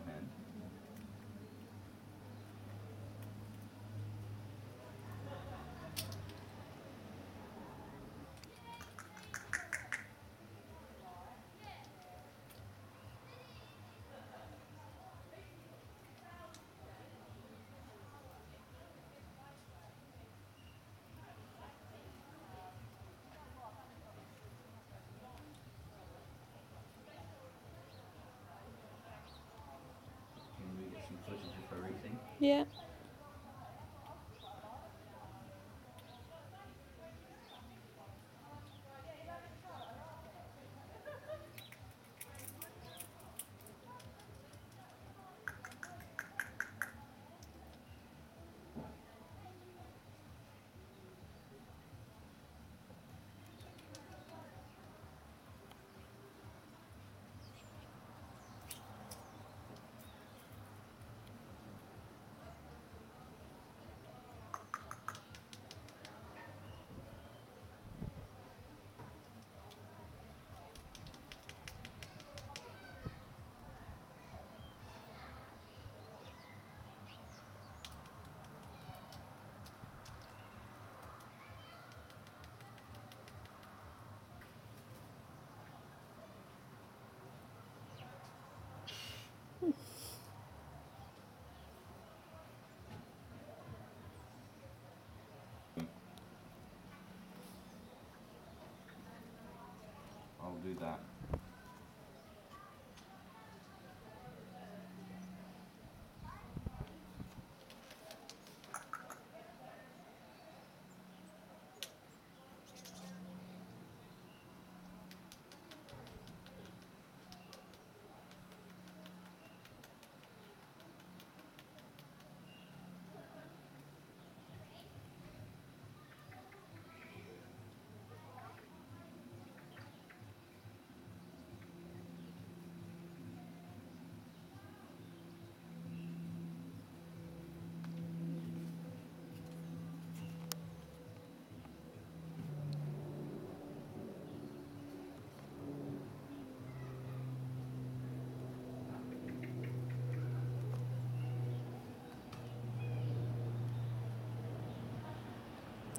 hand. Yeah.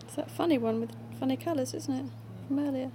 It's that funny one with funny colours, isn't it? From earlier.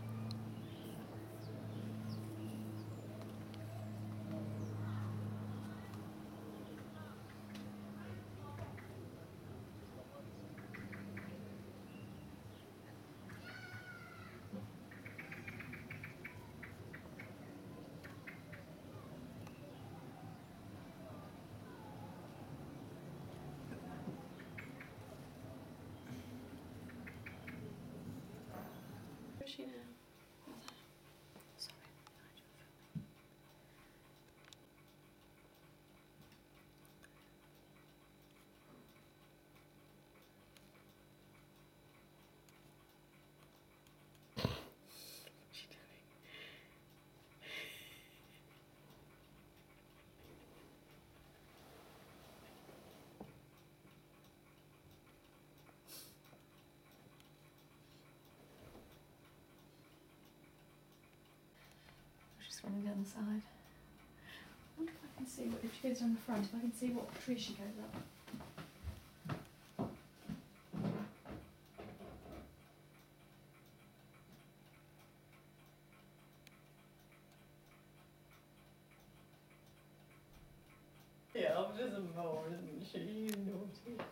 The side. I wonder if I can see what if she goes down the front, if I can see what tree she goes up. Yeah, I'm just a mole, isn't she? Naughty.